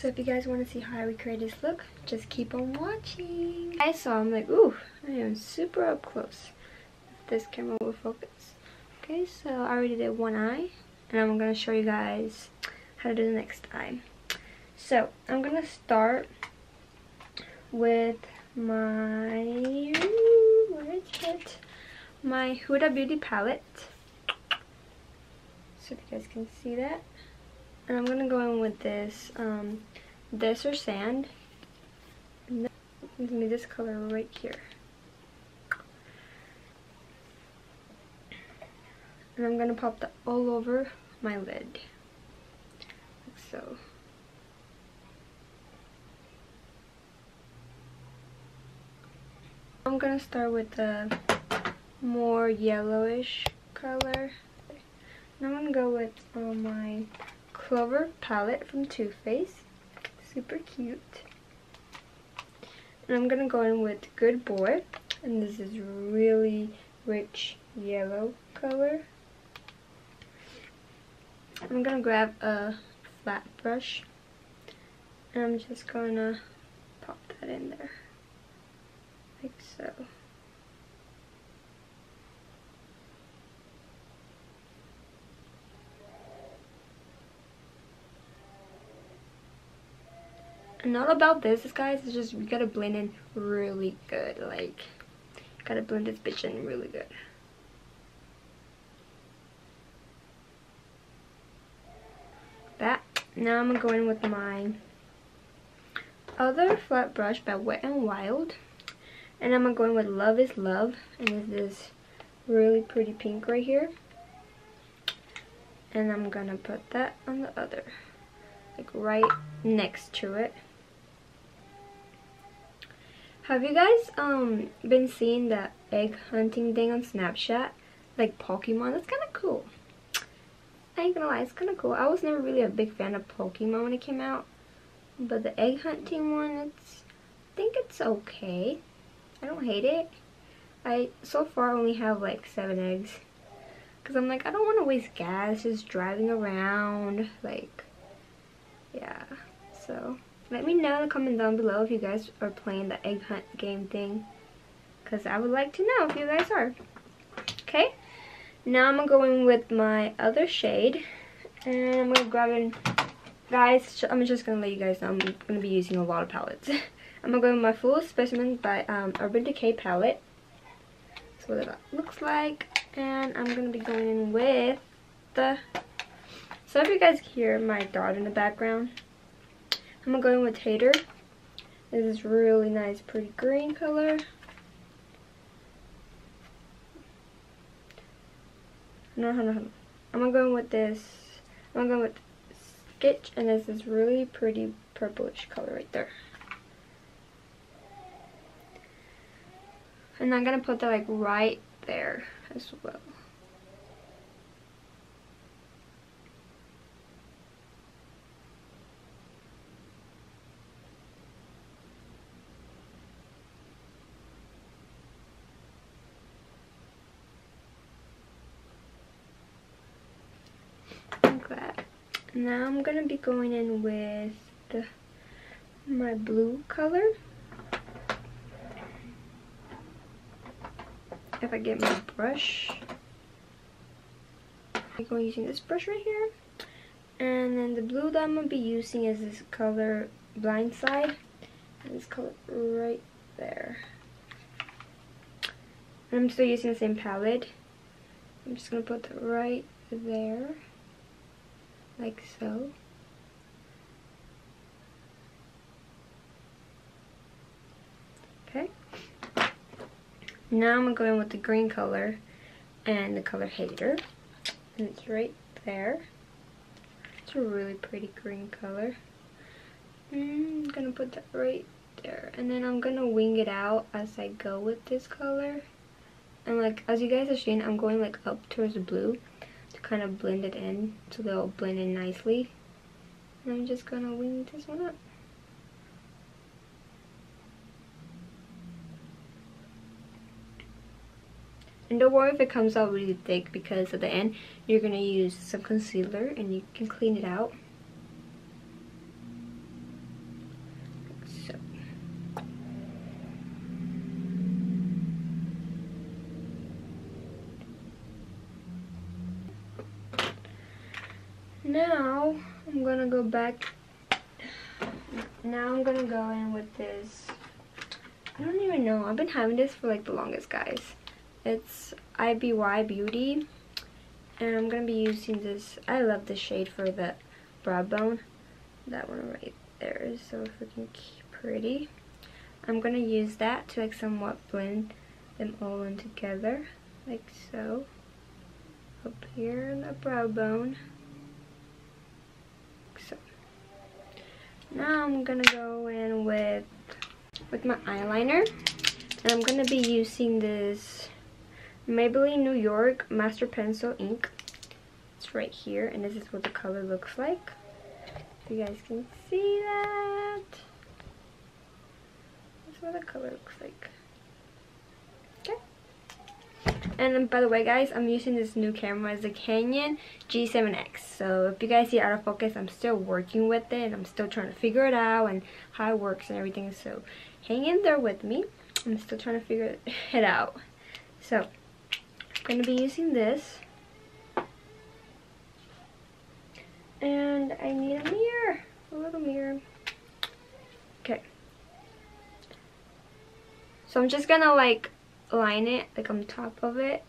So if you guys want to see how I recreate this look, just keep on watching. I saw I'm like, ooh, I am super up close. This camera will focus. Okay, so I already did one eye. And I'm going to show you guys how to do the next eye. So I'm going to start with my, where is it? My Huda Beauty palette. So if you guys can see that. And I'm going to go in with this um, or Sand. And then give me this color right here. And I'm going to pop that all over my lid. Like so. I'm going to start with the more yellowish color. Now I'm to go with uh, my Clover palette from Too Faced. Super cute. And I'm going to go in with Good Boy. And this is really rich yellow color. I'm going to grab a flat brush. And I'm just going to pop that in there. Like so. And all about this guys. It's just you gotta blend in really good. Like gotta blend this bitch in really good. That now I'm gonna go in with my other flat brush by Wet n Wild. And I'm gonna go in with Love is Love. And it's this really pretty pink right here. And I'm gonna put that on the other. Like right next to it have you guys um been seeing that egg hunting thing on Snapchat? Like Pokemon? That's kind of cool. I ain't gonna lie, it's kind of cool. I was never really a big fan of Pokemon when it came out. But the egg hunting one, it's, I think it's okay. I don't hate it. I so far only have like seven eggs. Because I'm like, I don't want to waste gas just driving around. Like, yeah. So, let me know in the comment down below if you guys are playing the egg hunt game thing. Because I would like to know if you guys are. Okay. Now I'm going with my other shade. And I'm going to grab in... Guys, I'm just going to let you guys know I'm going to be using a lot of palettes. I'm going to go with my Full Spectrum by um, Urban Decay palette. That's what it looks like. And I'm going to be going in with the... So if you guys hear my dog in the background, I'm going with Hater. This is really nice, pretty green color. No, no, no. I'm going with this. I'm going with Sketch, and this is really pretty purplish color right there. And I'm going to put that like right there as well. Now I'm going to be going in with the, my blue color. If I get my brush. I'm going using this brush right here. And then the blue that I'm going to be using is this color Blindside. And this color right there. And I'm still using the same palette. I'm just going to put right there like so. Okay. Now I'm going with the green color and the color Hater. And it's right there. It's a really pretty green color. Mm, I'm going to put that right there. And then I'm going to wing it out as I go with this color. And like, as you guys have seen, I'm going like up towards the blue to kind of blend it in so they'll blend in nicely. And I'm just gonna wing this one up. And don't worry if it comes out really thick because at the end you're going to use some concealer and you can clean it out. Now, I'm gonna go back. Now I'm gonna go in with this. I don't even know. I've been having this for like the longest, guys. It's IBY Beauty. And I'm gonna be using this. I love the shade for the brow bone. That one right there is so freaking pretty. I'm gonna use that to like somewhat blend them all in together like so up here in the brow bone so now I'm gonna go in with with my eyeliner. And I'm gonna be using this Maybelline New York Master Pencil ink. It's right here and this is what the color looks like. If you guys can see that. That's what the color looks like. And by the way guys, I'm using this new camera. It's a Canon G7X. So if you guys see out of focus, I'm still working with it. And I'm still trying to figure it out and how it works and everything. So hang in there with me. I'm still trying to figure it out. So I'm going to be using this. And I need a mirror. A little mirror. Okay. So I'm just gonna like line it like on top of it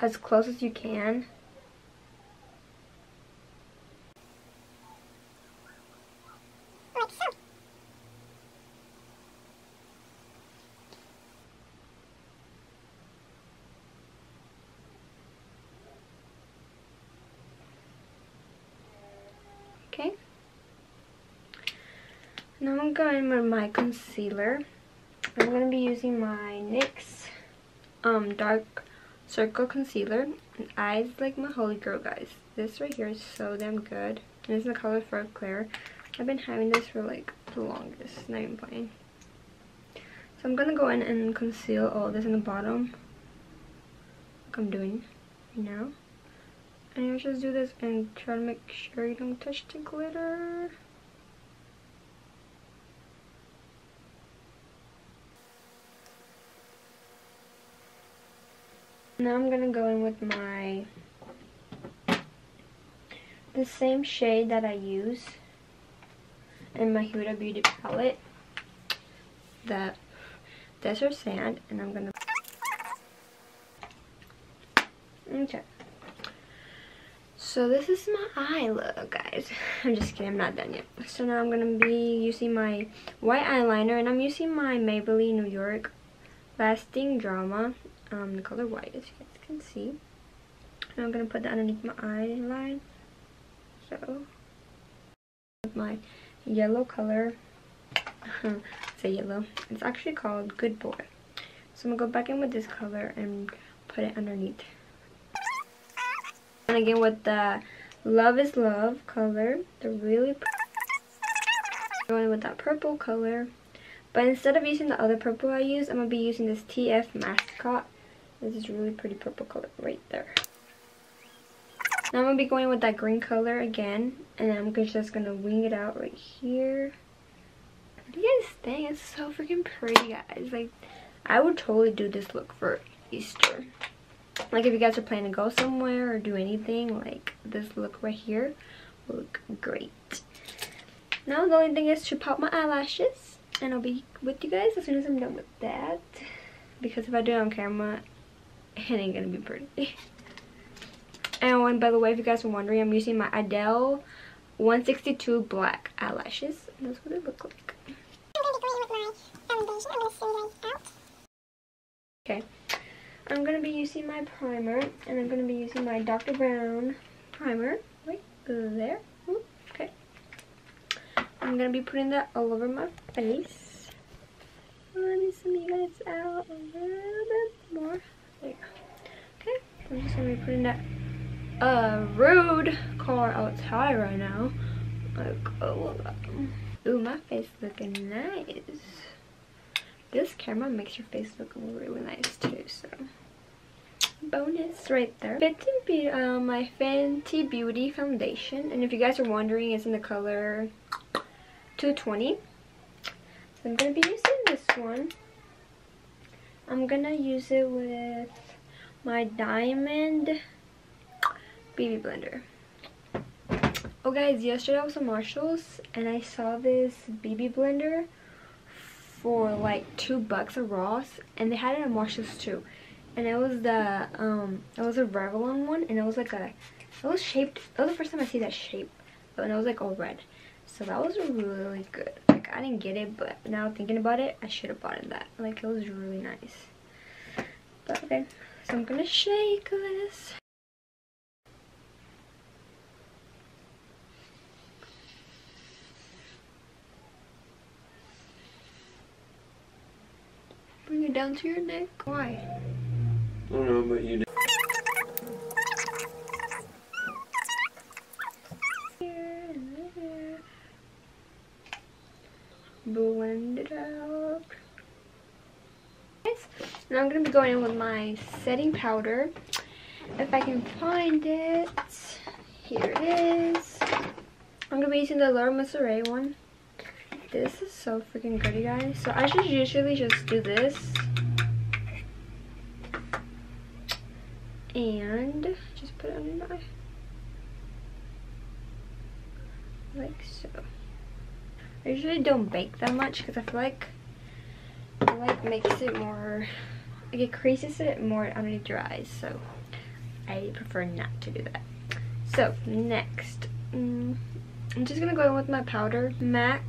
as close as you can. Okay. Now I'm going with my concealer. I'm going to be using my NYX um, Dark Circle Concealer. And eyes like my holy girl, guys. This right here is so damn good. And it's the color for Clair. I've been having this for like the longest, not even playing. So I'm to go in and conceal all this in the bottom. Like I'm doing right now. And you just do this and try to make sure you don't touch the glitter. Now I'm gonna go in with my the same shade that I use in my Huda Beauty palette, the Desert Sand, and I'm gonna okay. So this is my eye look, guys. I'm just kidding, I'm not done yet. So now I'm gonna be using my white eyeliner, and I'm using my Maybelline New York Lasting Drama um, the color white as you guys can see. And I'm going to put that underneath my eye line. So, with my yellow color, say yellow, it's actually called Good Boy. So I'm going to go back in with this color and put it underneath. And again with the Love is Love color, the really going with that purple color. But instead of using the other purple I use, I'm going to be using this TF Mascot this is really pretty purple color right there. Now I'm going to be going with that green color again. And I'm just going to wing it out right here. What do you guys think? It's so freaking pretty, guys. Like, I would totally do this look for Easter. Like, if you guys are planning to go somewhere or do anything, like, this look right here will look great. Now, the only thing is to pop my eyelashes. And I'll be with you guys as soon as I'm done with that. Because if I do it on camera, it ain't gonna be pretty. and by the way, if you guys are wondering, I'm using my Ardell 162 black eyelashes. That's what it look like. Okay, I'm gonna be using my primer, and I'm gonna be using my Dr. Brown primer right there. Okay, I'm gonna be putting that all over my face. Let me zoom you guys out little bit more. Okay, I'm just gonna be putting that uh, rude car outside right now. Like, oh, ooh, my face looking nice. This camera makes your face look really nice too, so bonus right there. Fenty Beauty, uh, my Fenty Beauty foundation, and if you guys are wondering, it's in the color 220. So I'm gonna be using this one. I'm gonna use it with my Diamond BB Blender. Oh guys, yesterday I was at Marshall's and I saw this BB blender for like two bucks at Ross and they had it at Marshall's too. And it was the um it was a Revlon one and it was like a it was shaped it was the first time I see that shape and it was like all red. So that was really good. Like I didn't get it but now thinking about it I should have bought it that. Like it was really nice. But okay. So I'm gonna shake this. Bring it down to your neck. Why? I don't know, but you did. Blend it out. Now I'm going to be going in with my setting powder. If I can find it. Here it is. I'm going to be using the Laura Mercier one. This is so freaking good, guys. So I should usually just do this. And just put it on my like so. I usually don't bake that much because I feel like like makes it more like it creases it more when it dries so I prefer not to do that. So next mm, I'm just gonna go in with my powder MAC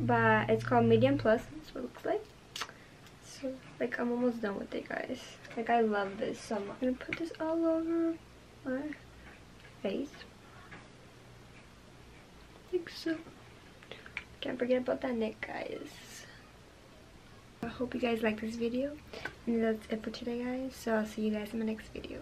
but it's called Medium Plus. That's what it looks like. So like I'm almost done with it guys. Like I love this so I'm gonna put this all over my face. Like so. Can't forget about that neck guys. I hope you guys like this video. And that's it for today guys. So I'll see you guys in my next video.